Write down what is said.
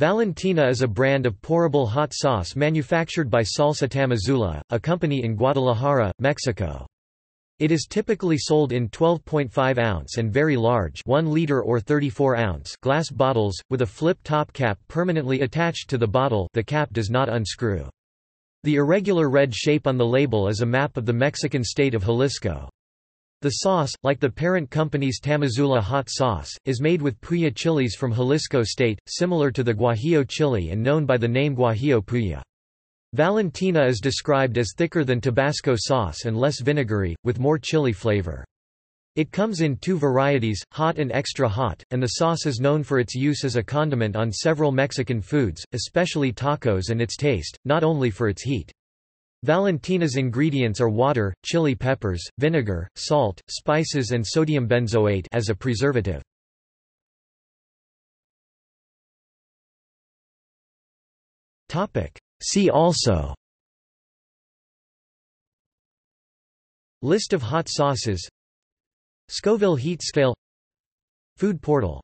Valentina is a brand of pourable hot sauce manufactured by Salsa Tamazula, a company in Guadalajara, Mexico. It is typically sold in 12.5-ounce and very large 1 liter or 34-ounce glass bottles, with a flip-top cap permanently attached to the bottle the cap does not unscrew. The irregular red shape on the label is a map of the Mexican state of Jalisco. The sauce, like the parent company's Tamazula hot sauce, is made with puya chilies from Jalisco state, similar to the guajillo chili and known by the name guajillo puya. Valentina is described as thicker than Tabasco sauce and less vinegary, with more chili flavor. It comes in two varieties, hot and extra hot, and the sauce is known for its use as a condiment on several Mexican foods, especially tacos and its taste, not only for its heat. Valentina's ingredients are water, chili peppers, vinegar, salt, spices and sodium benzoate as a preservative. See also List of hot sauces Scoville heat scale Food portal